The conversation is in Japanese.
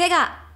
セガ。